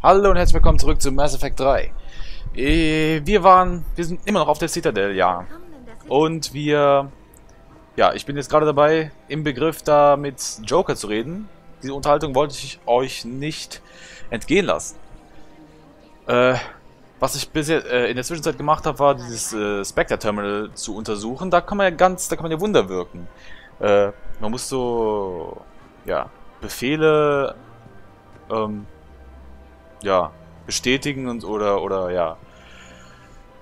Hallo und herzlich willkommen zurück zu Mass Effect 3. Äh, Wir waren, wir sind immer noch auf der Citadel, ja. Und wir, ja, ich bin jetzt gerade dabei, im Begriff da mit Joker zu reden. Diese Unterhaltung wollte ich euch nicht entgehen lassen. Äh, was ich bisher äh, in der Zwischenzeit gemacht habe, war dieses äh, Spectre-Terminal zu untersuchen. Da kann man ja ganz, da kann man ja Wunder wirken. Äh, man muss so, ja, Befehle, ähm, ja, bestätigen und oder, oder, ja.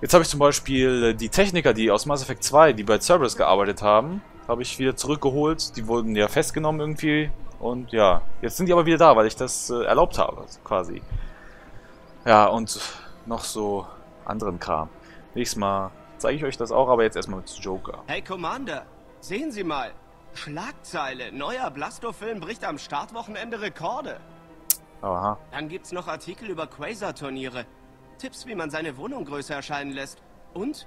Jetzt habe ich zum Beispiel äh, die Techniker, die aus Mass Effect 2, die bei Cerberus gearbeitet haben, habe ich wieder zurückgeholt. Die wurden ja festgenommen irgendwie. Und ja, jetzt sind die aber wieder da, weil ich das äh, erlaubt habe, quasi. Ja, und noch so anderen Kram. Nächstes Mal zeige ich euch das auch, aber jetzt erstmal mit Joker. Hey Commander, sehen Sie mal. Schlagzeile. Neuer Blasto-Film bricht am Startwochenende Rekorde. Aha. Dann gibt's noch Artikel über Quasar-Turniere. Tipps, wie man seine Wohnung größer erscheinen lässt. Und?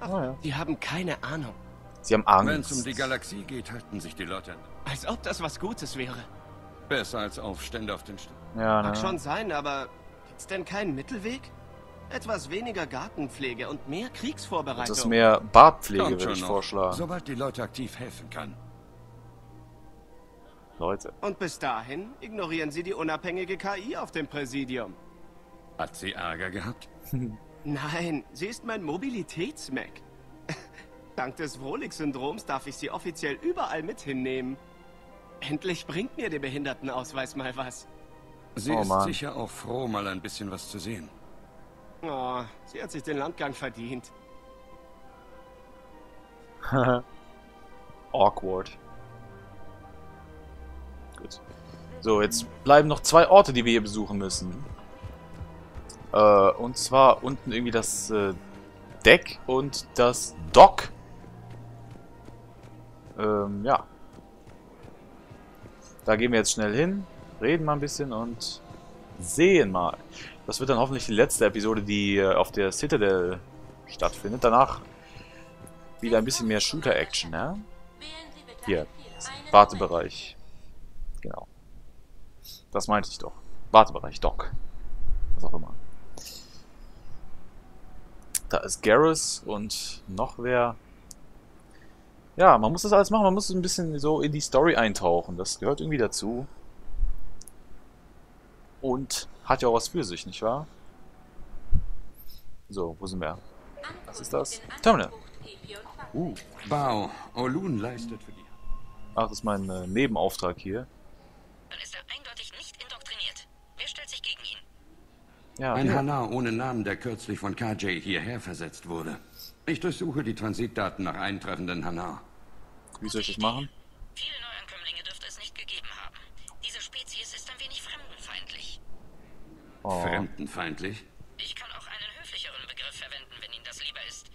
Ach, Ah, ja. die haben keine Ahnung. Sie haben Wenn es um Angst. die Galaxie geht, halten sich die Leute Als ob das was Gutes wäre. besser als Aufstände auf den St Ja, Mag ne? schon sein, aber gibt's denn keinen Mittelweg? Etwas weniger Gartenpflege und mehr Kriegsvorbereitung. Das ist mehr Bartpflege, würde ich noch. vorschlagen. Sobald die Leute aktiv helfen kann. Leute. Und bis dahin ignorieren Sie die unabhängige KI auf dem Präsidium. Hat sie Ärger gehabt? Nein, sie ist mein Mobilitätsmac. Dank des Vrolik-Syndroms darf ich sie offiziell überall mit hinnehmen. Endlich bringt mir der Behindertenausweis mal was. Sie Oh, ist Mann. sicher auch froh, mal ein bisschen was zu sehen. Oh, sie hat sich den Landgang verdient. Awkward. Gut. So, jetzt bleiben noch zwei Orte, die wir hier besuchen müssen. Äh, und zwar unten irgendwie das äh, Deck und das Dock. Ähm, ja. Da gehen wir jetzt schnell hin, reden mal ein bisschen und sehen mal. Das wird dann hoffentlich die letzte Episode, die äh, auf der Citadel stattfindet. Danach wieder ein bisschen mehr Shooter-Action, ne? Hier, Wartebereich. Genau. Das meinte ich doch. Wartebereich, Dock. Was auch immer. Da ist Garrus und noch wer. Ja, man muss das alles machen. Man muss ein bisschen so in die Story eintauchen. Das gehört irgendwie dazu. Und hat ja auch was für sich, nicht wahr? So, wo sind wir? Was ist das? Terminal. Uh, Bao, Olun leistet für die... ach, das ist mein äh, Nebenauftrag hier. Dann ist er eindeutig nicht indoktriniert. Wer stellt sich gegen ihn? Ja, Ein hier. Hanar ohne Namen, der kürzlich von KJ hierher versetzt wurde. Ich durchsuche die Transitdaten nach eintreffenden Hanar. wie soll ich das machen? Viele Neuankömmlinge dürfte es nicht gegeben haben. Diese Spezies ist ein wenig fremdenfeindlich. Oh. Fremdenfeindlich? Ich kann auch einen höflicheren Begriff verwenden, wenn Ihnen das lieber ist.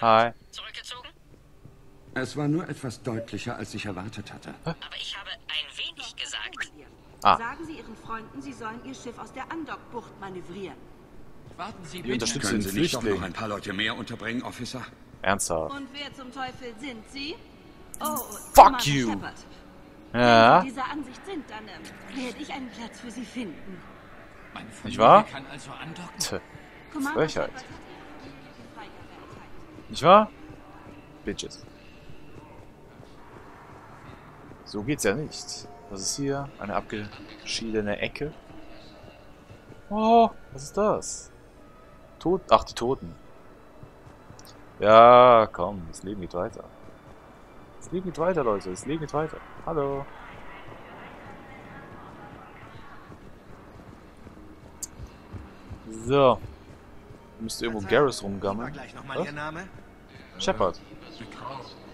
Hi. Zurückgezogen? Es war nur etwas deutlicher, als ich erwartet hatte. Aber ich habe. Ah. Sagen Sie Ihren Freunden, sie sollen ihr Schiff aus der Andockbucht manövrieren. Warten Sie Die unterstützen Können Sie nicht doch noch ein paar Leute mehr unterbringen, Officer? Ernsthaft. Und wer zum Teufel sind Sie? Oh, Fuck Commander you. Shepard. Ja, Wenn Sie dieser Ansicht sind, dann ähm, werde ich einen Platz für Sie finden. nicht wahr? kann also andocken. Tch, Commander Frechheit. Nicht wahr? Bitches. So geht's ja nicht. Was ist hier? Eine abgeschiedene Ecke. Oh, was ist das? Tod. Ach, die Toten. Ja, komm, das Leben geht weiter. Das Leben geht weiter, Leute. Das Leben geht weiter. Hallo. So. Müsste irgendwo Garrus rumgammeln. gleich nochmal Was? Ihr Name? Shepard.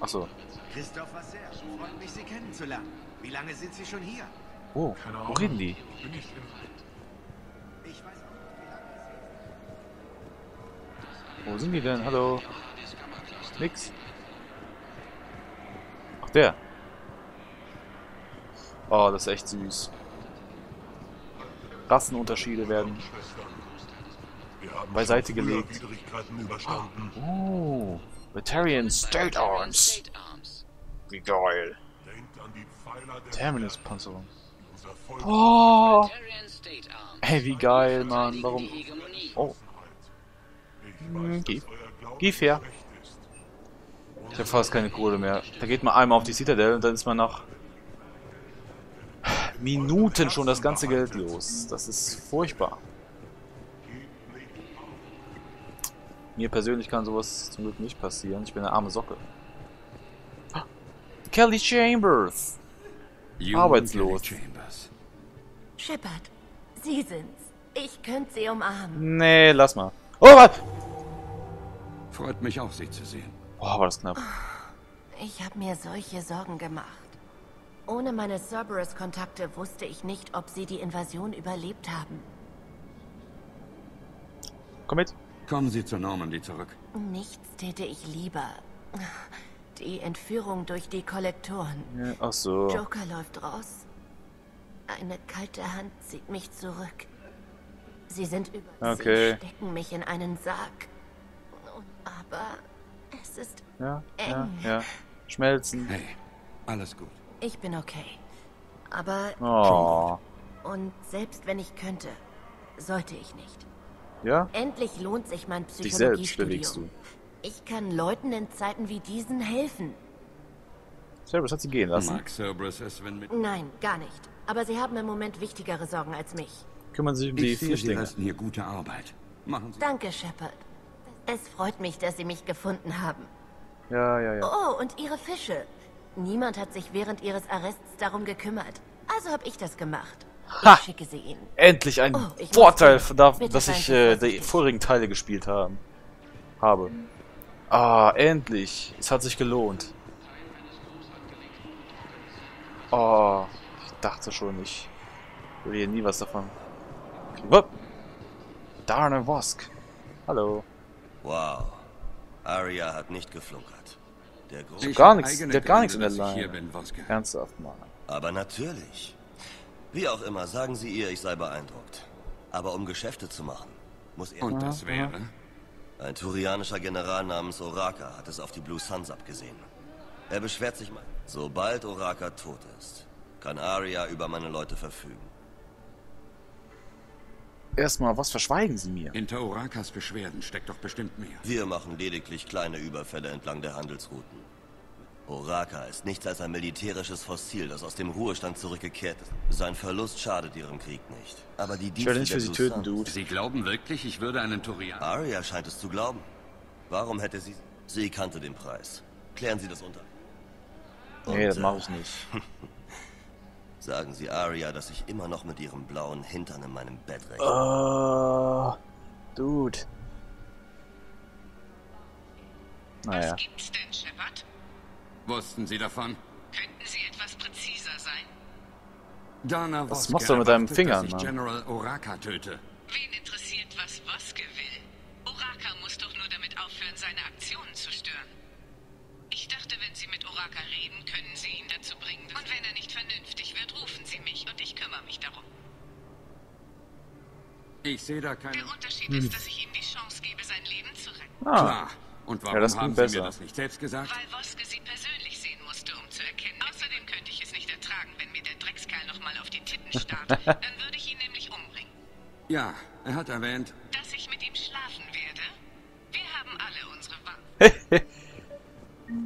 Achso. Christoph Vasser. Freut mich, Sie kennenzulernen. Wie lange sind Sie schon hier? Oh, wo reden die? Ich weiß auch nicht, wie lange Wo sind die denn? Hallo? Nix. Ach, der. Oh, das ist echt süß. Rassenunterschiede werden beiseite gelegt. Überstanden. Oh, Batarian State Arms. Wie geil. Terminus-Panzerung. Oh. Hey, wie geil, Mann. Warum? Oh. Hm, geh. Geh fair. Ich habe fast keine Kohle mehr. Da geht man einmal auf die Citadel und dann ist man nach Minuten schon das ganze Geld los. Das ist furchtbar. Mir persönlich kann sowas zum Glück nicht passieren. Ich bin eine arme Socke. Kelly Chambers. Human Arbeitslos. Kelly Chambers. Shepard, Sie sind's. Ich könnte Sie umarmen. Nee, lass mal. Oh, was? Freut mich auch, Sie zu sehen. Boah, war das knapp. Ich habe mir solche Sorgen gemacht. Ohne meine Cerberus-Kontakte wusste ich nicht, ob Sie die Invasion überlebt haben. Komm mit. Kommen Sie zur Normandy zurück. Nichts täte ich lieber. Die Entführung durch die Kollektoren. Ja, ach so. Joker läuft raus. Eine kalte Hand zieht mich zurück. Sie sind über Okay. Sie stecken mich in einen Sarg. Aber es ist... Ja, ja, Eng. ja. Schmelzen. Hey, alles gut. Ich bin okay. Aber... Oh. Und selbst wenn ich könnte, sollte ich nicht. Ja? Endlich lohnt sich mein Dich selbst Psychologiestudium. bewegst du. Ich kann Leuten in Zeiten wie diesen helfen. Cerberus hat sie gehen lassen. Mag Cerberus es, wenn mit... Nein, gar nicht. Aber sie haben im Moment wichtigere Sorgen als mich. Kümmern sich um die Ich sehe, Sie leisten hier gute Arbeit. Machen Sie... Danke, Shepard. Es freut mich, dass Sie mich gefunden haben. Ja, ja, ja. Oh, und Ihre Fische. Niemand hat sich während Ihres Arrests darum gekümmert. Also habe ich das gemacht. Ha! Ich schicke sie Ihnen. Endlich ein Oh, Vorteil, da, dass ich Sie äh, die vorigen Teile gespielt haben, habe. Ah, endlich. Es hat sich gelohnt. Oh, ich dachte schon, ich will hier nie was davon. Wupp. Darne Wosk. Hallo. Wow. Arya hat nicht geflunkert. Der Grund. Ich gar nichts- der hat gar nichts in der Leine. hier bin. Ernsthaft mal. Aber natürlich. Wie auch immer, sagen Sie ihr, ich sei beeindruckt. Aber um Geschäfte zu machen, muss er. Und das wäre... Ein turianischer General namens Oraka hat es auf die Blue Suns abgesehen. Er beschwert sich mal. Sobald Oraka tot ist, kann Arya über meine Leute verfügen. Erstmal, was verschweigen Sie mir? Hinter Orakas Beschwerden steckt doch bestimmt mehr. Wir machen lediglich kleine Überfälle entlang der Handelsrouten. Oraka ist nichts als ein militärisches Fossil, das aus dem Ruhestand zurückgekehrt ist. Sein Verlust schadet ihrem Krieg nicht. Aber die Dienste nicht der für Sie töten, Dude. Sie glauben wirklich, ich würde einen Turianer... Arya scheint es zu glauben. Warum hätte sie... Sie kannte den Preis. Klären Sie das unter. Nee, das Und, mache äh, ich nicht. Sagen Sie Arya, dass ich immer noch mit ihrem blauen Hintern in meinem Bett rechne. Oh, Dude. Naja. Was gibt's denn, Shepard? Wussten Sie davon? Könnten Sie etwas präziser sein? Dana Was Woske machst du mit deinem Finger, dass ich Mann? General Oraka töte. Wen interessiert, was Woske will? Oraka muss doch nur damit aufhören, seine Aktionen zu stören. Ich dachte, wenn Sie mit Oraka reden, können Sie ihn dazu bringen. Und wenn er nicht vernünftig wird, rufen Sie mich und ich kümmere mich darum. Ich sehe da keine... Der Unterschied ist, dass ich ihm die Chance gebe, sein Leben zu retten. Ah, Klar. Und warum Ja, das haben Sie mir besser. das nicht selbst gesagt? Weil Woske starrt. Dann würde ich ihn nämlich umbringen. Ja, er hat erwähnt, Dass ich mit ihm schlafen werde? Wir haben alle unsere Waffen.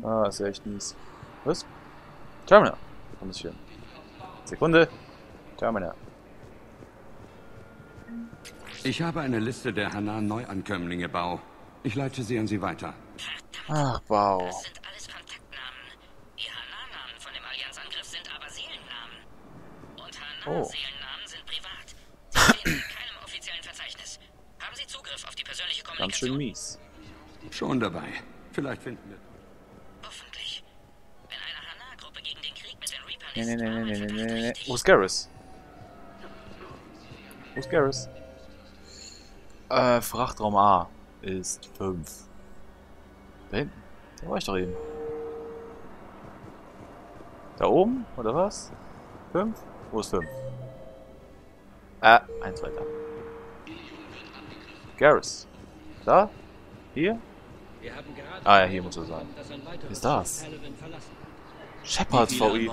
ah, ist ja echt mies. Was? Terminal. Komm ich hin. Sekunde. Terminal. ich habe eine Liste der Hanan-Neuankömmlinge, Bau. Ich leite sie an Sie weiter. Ach, wow. Das sind alles Kontaktnamen. Die Hanar-Namen von dem Allianzangriff sind aber Seelennamen. Und Oh. Hanar-Seelennamen sind privat. Sie in keinem offiziellen Verzeichnis. Haben Sie Zugriff auf die persönliche Ganz schön Kommunikation? mies. Schon dabei. Vielleicht finden wir... Hoffentlich. Wenn eine Hanar-Gruppe gegen den Krieg mit den Reapern Nee, ist, nee, nee, nee, nee, nee, nee. Wo ist Garrus? Wo ist Garrus? Äh, Frachtraum A ist 5. Da hinten. Da war ich doch eben. Da oben? Oder was? 5? Wo ist 5? Äh, eins weiter. Garrus. Da? Hier? Ah ja, hier muss er sein. Was ist das? Shepard VI.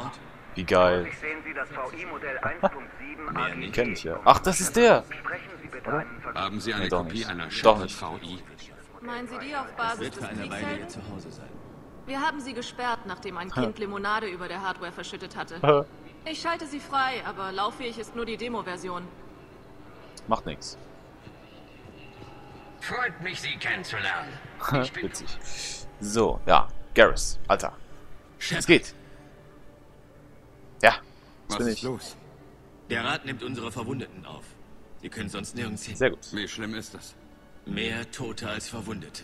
Wie geil. Sehen Sie das VI-Modell 1.7 nicht. Kenn ich ja. Ach, das ist der. Ver Haben Sie eine Nee, Kopie nicht. einer nicht. VI? Meinen Sie die auf Basis des Kriegshelden? zu Hause sein. Wir haben sie gesperrt, nachdem ein Kind Limonade über der Hardware verschüttet hatte. Ich schalte sie frei, aber lauffähig ist nur die Demo-Version. Macht nix. Freut mich, Sie kennenzulernen. Witzig. So, ja. Garrus, Alter. Es geht. Ja, Was bin ist ich. los? Der Rat nimmt unsere Verwundeten auf. Sie können sonst nirgends hin. Sehr gut. Wie schlimm ist das? Mehr Tote als Verwundete.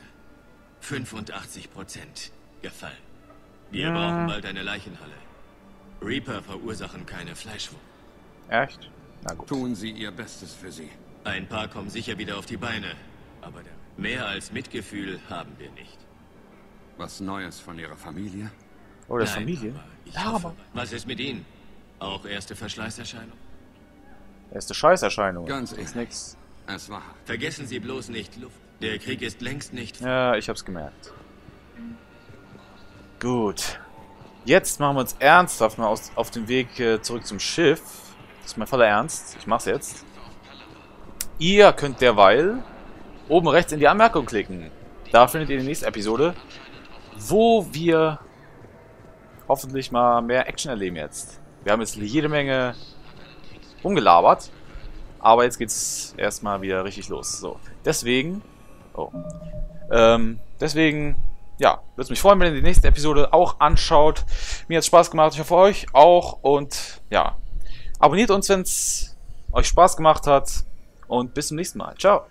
85 Prozent gefallen. Wir brauchen bald eine Leichenhalle. Reaper verursachen keine Fleischwunden. Echt? Na gut. Tun Sie Ihr Bestes für sie. Ein paar kommen sicher wieder auf die Beine. Aber mehr als Mitgefühl haben wir nicht. Was Neues von Ihrer Familie? Oder Nein, Familie? aber ich Ja, hoffe. aber- Was ist mit Ihnen? Auch erste Verschleißerscheinung? Erste Scheißerscheinung. Ganz ist ehrlich. nix. Es war. Vergessen Sie bloß nicht Luft. Der Krieg ist längst nicht... Ja, ich hab's gemerkt. Gut. Jetzt machen wir uns ernsthaft mal aus, auf den Weg äh, zurück zum Schiff. Das ist mein voller Ernst. Ich mach's jetzt. Ihr könnt derweil oben rechts in die Anmerkung klicken. Da findet ihr die nächste Episode, wo wir hoffentlich mal mehr Action erleben jetzt. Wir haben jetzt jede Menge rumgelabert, aber jetzt geht's erstmal wieder richtig los. So, deswegen, oh, ähm, deswegen, ja, würde mich freuen, wenn ihr die nächste Episode auch anschaut. Mir hat Spaß gemacht, ich hoffe euch auch und ja, abonniert uns, wenn es euch Spaß gemacht hat und bis zum nächsten Mal. Ciao.